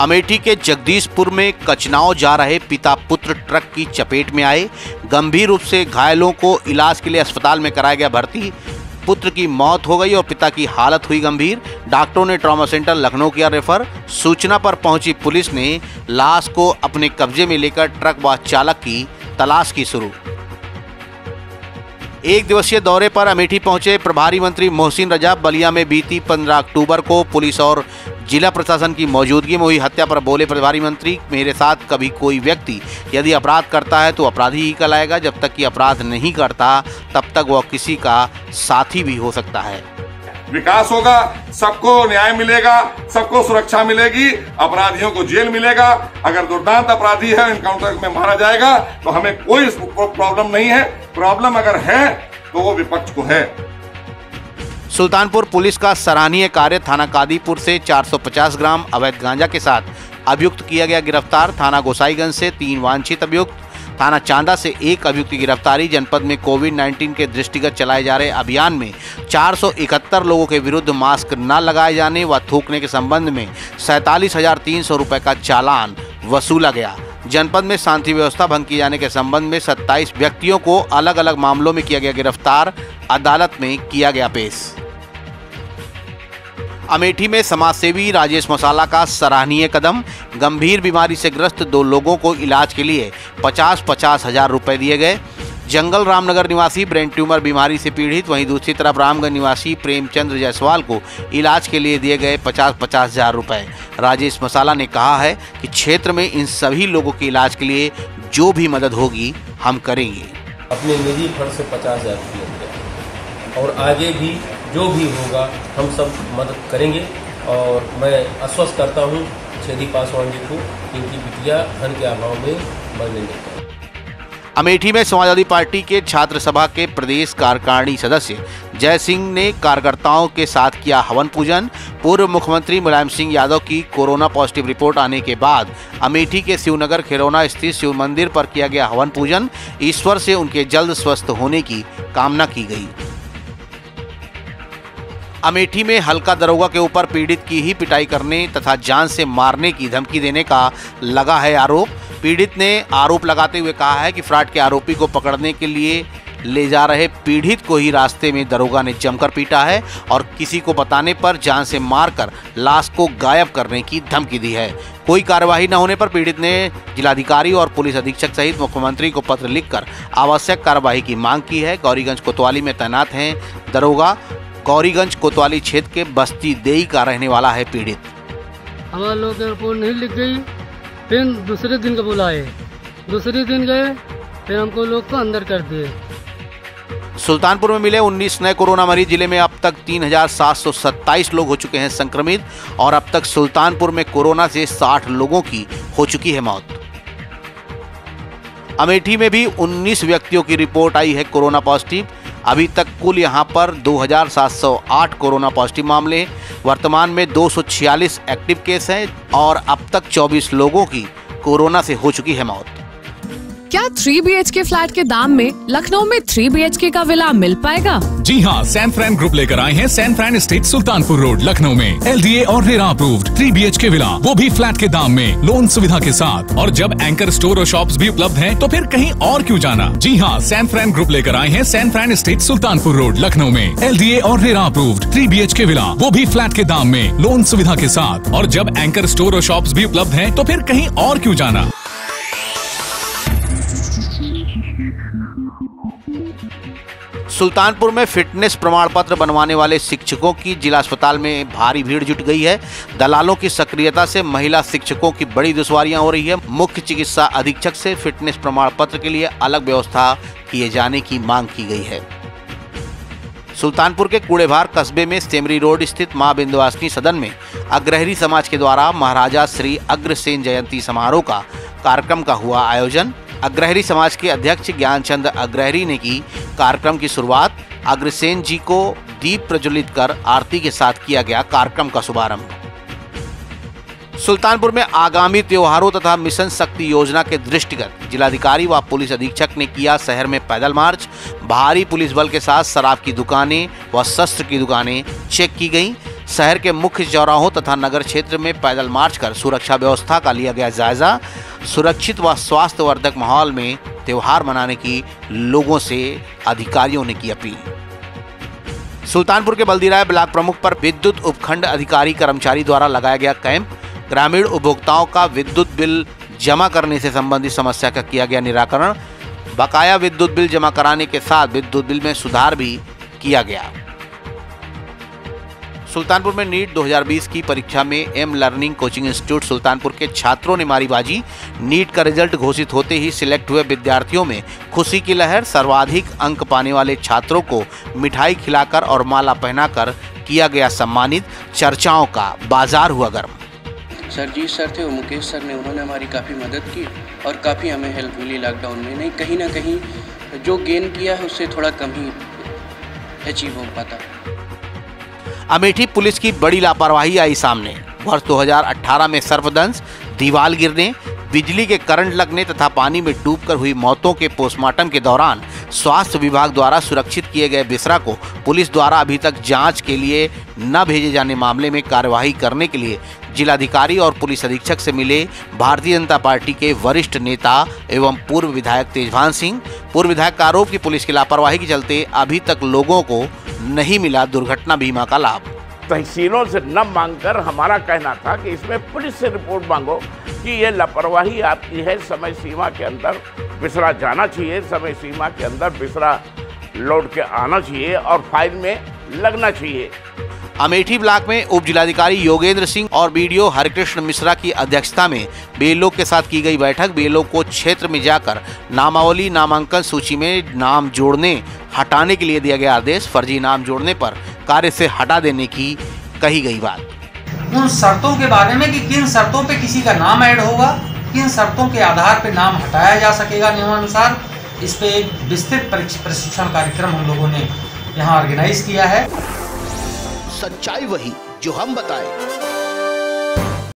अमेठी के जगदीशपुर में कचनाव जा रहे पिता पुत्र ट्रक की चपेट में आए। गंभीर रूप से घायलों को इलाज के लिए अस्पताल में कराया गया भर्ती। पुत्र की मौत हो गई और पिता की हालत हुई गंभीर। डॉक्टरों ने ट्रॉमा सेंटर लखनऊ किया रेफर। सूचना पर पहुँची पुलिस ने लाश को अपने कब्जे में लेकर ट्रक व चालक की तलाश की शुरू। एक दिवसीय दौरे पर अमेठी पहुँचे प्रभारी मंत्री मोहसिन रजा बलिया में बीती 15 अक्टूबर को पुलिस और जिला प्रशासन की मौजूदगी में हुई हत्या पर बोले प्रभारी मंत्री, मेरे साथ कभी कोई व्यक्ति यदि अपराध करता है तो अपराधी ही कहलाएगा। जब तक कि अपराध नहीं करता, तब तक वह किसी का साथी भी हो सकता है। विकास होगा, सबको न्याय मिलेगा, सबको सुरक्षा मिलेगी, अपराधियों को जेल मिलेगा। अगर दुर्दांत अपराधी है इनकाउंटर में मारा जाएगा तो हमें कोई प्रॉब्लम नहीं है। प्रॉब्लम अगर है तो वो विपक्ष को है। सुल्तानपुर पुलिस का सराहनीय कार्य थाना कादीपुर से 450 ग्राम अवैध गांजा के साथ अभियुक्त किया गया गिरफ़्तार। थाना गोसाईगंज से तीन वांछित अभियुक्त। थाना चांदा से एक अभियुक्त की गिरफ्तारी, जनपद में कोविड 19 के दृष्टिगत चलाए जा रहे अभियान में 471 लोगों के विरुद्ध मास्क न लगाए जाने व थूकने के संबंध में सैतालीस हज़ार तीन सौ रुपए का चालान वसूला गया। जनपद में शांति व्यवस्था भंग किए जाने के संबंध में 27 व्यक्तियों को अलग अलग मामलों में किया गया गिरफ़्तार, अदालत में किया गया पेश। अमेठी में समाजसेवी राजेश मसाला का सराहनीय कदम। गंभीर बीमारी से ग्रस्त दो लोगों को इलाज के लिए पचास पचास हज़ार रुपए दिए गए। जंगल रामनगर निवासी ब्रेन ट्यूमर बीमारी से पीड़ित, वहीं दूसरी तरफ़ रामगंज निवासी प्रेमचंद्र जायसवाल को इलाज के लिए दिए गए पचास पचास हज़ार रुपए। राजेश मसाला ने कहा है कि क्षेत्र में इन सभी लोगों के इलाज के लिए जो भी मदद होगी, हम करेंगे। अपने निजी फंड से पचास हज़ार और आगे भी जो भी होगा, हम सब मदद करेंगे। और मैं आश्वस्त करता हूँ, छेदी पासवान जी को इनकी बिटिया धन के अभाव में मरने नहीं अमेठी में समाजवादी पार्टी के छात्र सभा के प्रदेश कार्यकारिणी सदस्य जय सिंह ने कार्यकर्ताओं के साथ किया हवन पूजन। पूर्व मुख्यमंत्री मुलायम सिंह यादव की कोरोना पॉजिटिव रिपोर्ट आने के बाद अमेठी के शिवनगर खिरौना स्थित शिव मंदिर पर किया गया हवन पूजन। ईश्वर से उनके जल्द स्वस्थ होने की कामना की गई। अमेठी में हल्का दरोगा के ऊपर पीड़ित की ही पिटाई करने तथा जान से मारने की धमकी देने का लगा है आरोप। पीड़ित ने आरोप लगाते हुए कहा है कि फ्रॉड के आरोपी को पकड़ने के लिए ले जा रहे पीड़ित को ही रास्ते में दरोगा ने जमकर पीटा है और किसी को बताने पर जान से मारकर लाश को गायब करने की धमकी दी है। कोई कार्यवाही न होने पर पीड़ित ने जिलाधिकारी और पुलिस अधीक्षक सहित मुख्यमंत्री को पत्र लिखकर आवश्यक कार्यवाही की मांग की है। गौरीगंज कोतवाली में तैनात हैं दरोगा। गौरीगंज कोतवाली क्षेत्र के बस्ती देई का रहने वाला है पीड़ित। हमारे लोग रिपोर्ट नहीं लिख गई फिर दूसरे दिन का बुलाए। दूसरे दिन गए फिर हमको लोग को अंदर कर दिए। सुल्तानपुर में मिले 19 नए कोरोना मरीज़ ज़िले में अब तक 3,727 लोग हो चुके हैं संक्रमित और अब तक सुल्तानपुर में कोरोना से 60 लोगों की हो चुकी है मौत। अमेठी में भी 19 व्यक्तियों की रिपोर्ट आई है कोरोना पॉजिटिव अभी तक कुल यहाँ पर 2,708 कोरोना पॉजिटिव मामले हैं। वर्तमान में 246 एक्टिव केस हैं और अब तक 24 लोगों की कोरोना से हो चुकी है मौत। क्या थ्री बी के फ्लैट के दाम में लखनऊ में थ्री बी के का विला मिल पाएगा? जी हाँ सैन फ्रैन ग्रुप लेकर आए हैं San Fran state Sultanpur road Lucknow में। एल डी ए और RERA approved three B K villa वो भी फ्लैट के दाम में लोन सुविधा के साथ। और जब एंकर स्टोर और शॉप भी उपलब्ध है तो फिर कहीं और क्यूँ जाना? जी हाँ सैन फ्रैन ग्रुप लेकर आए हैं San Fran state Sultanpur road Lucknow में। एल डी ए और RERA approved three B K villa वो भी फ्लैट के दाम में लोन सुविधा के साथ। और जब एंकर स्टोर और शॉप भी उपलब्ध है तो फिर कहीं और क्यों जाना? सुल्तानपुर में फिटनेस प्रमाण पत्र बनवाने वाले शिक्षकों की जिला अस्पताल में भारी भीड़ जुट गई है। दलालों की सक्रियता से महिला शिक्षकों की बड़ी दुश्वारियाँ हो रही है। मुख्य चिकित्सा अधीक्षक से फिटनेस प्रमाण पत्र के लिए अलग व्यवस्था किए जाने की मांग की गई है। सुल्तानपुर के कूड़ेभार कस्बे में सेमरी रोड स्थित माँ बिंदवासिनी सदन में अग्रहरी समाज के द्वारा महाराजा श्री अग्रसेन जयंती समारोह का कार्यक्रम का हुआ आयोजन। अग्रहरी समाज के अध्यक्ष ज्ञानचंद अग्रहरी ने की कार्यक्रम की शुरुआत। अग्रसेन जी को दीप प्रज्वलित कर आरती के साथ किया गया कार्यक्रम का शुभारंभ। सुल्तानपुर में आगामी त्योहारों तथा मिशन शक्ति योजना के दृष्टिगत जिलाधिकारी व पुलिस अधीक्षक ने किया शहर में पैदल मार्च। भारी पुलिस बल के साथ शराब की दुकानें व शस्त्र की दुकानें चेक की गईं। शहर के मुख्य चौराहों तथा नगर क्षेत्र में पैदल मार्च कर सुरक्षा व्यवस्था का लिया गया जायजा। सुरक्षित व स्वास्थ्यवर्धक माहौल में त्योहार मनाने की लोगों से अधिकारियों ने की अपील। सुल्तानपुर के बल्दीराय ब्लॉक प्रमुख पर विद्युत उपखंड अधिकारी कर्मचारी द्वारा लगाया गया कैंप, ग्रामीण उपभोक्ताओं का विद्युत बिल जमा करने से संबंधित समस्या का किया गया निराकरण, बकाया विद्युत बिल जमा कराने के साथ विद्युत बिल में सुधार भी किया गया। सुल्तानपुर में नीट 2020 की परीक्षा में M learning coaching institute Sultanpur के छात्रों ने मारी बाजी नीट का रिज़ल्ट घोषित होते ही सिलेक्ट हुए विद्यार्थियों में खुशी की लहर, सर्वाधिक अंक पाने वाले छात्रों को मिठाई खिलाकर और माला पहनाकर किया गया सम्मानित। चर्चाओं का बाज़ार हुआ गर्म। सरजीत सर थे वो मुकेश सर ने उन्होंने हमारी काफ़ी मदद की और काफ़ी हमें हेल्प मिली लॉकडाउन में। नहीं, कहीं ना कहीं जो गेन किया है, उससे थोड़ा कम ही अचीव हो पाता। अमेठी पुलिस की बड़ी लापरवाही आई सामने। वर्ष 2018 में सर्पदंश, दीवाल गिरने, बिजली के करंट लगने तथा पानी में डूबकर हुई मौतों के पोस्टमार्टम के दौरान स्वास्थ्य विभाग द्वारा सुरक्षित किए गए बिसरा को पुलिस द्वारा अभी तक जाँच के लिए न भेजे जाने मामले में कार्यवाही करने के लिए जिलाधिकारी और पुलिस अधीक्षक से मिले भारतीय जनता पार्टी के वरिष्ठ नेता एवं पूर्व विधायक तेजभान सिंह। पूर्व विधायक का आरोप की पुलिस की लापरवाही के चलते अभी तक लोगों को नहीं मिला दुर्घटना बीमा का लाभ। तहसीलों से न मांगकर हमारा कहना था कि इसमें पुलिस से रिपोर्ट मांगो कि ये लापरवाही आपकी है, समय सीमा के अंदर बिसरा जाना चाहिए, समय सीमा के अंदर बिसरा लौट के आना चाहिए और फ़ाइल में लगना चाहिए। अमेठी ब्लॉक में उप जिलाधिकारी योगेंद्र सिंह और बीडीओ हरिकृष्ण मिश्रा की अध्यक्षता में बीएलओ के साथ की गई बैठक। बीएलओ को क्षेत्र में जाकर नामावली नामांकन सूची में नाम जोड़ने, हटाने के लिए दिया गया आदेश। फर्जी नाम जोड़ने पर कार्य से हटा देने की कही गई बात। उन शर्तों के बारे में कि किन शर्तों पे किसी का नाम ऐड होगा, किन शर्तों के आधार पे नाम हटाया जा सकेगा नियमानुसार, इस पे एक विस्तृत प्रशिक्षण कार्यक्रम हम लोगों ने यहाँ ऑर्गेनाइज किया है। सच्चाई वही जो हम बताएँ।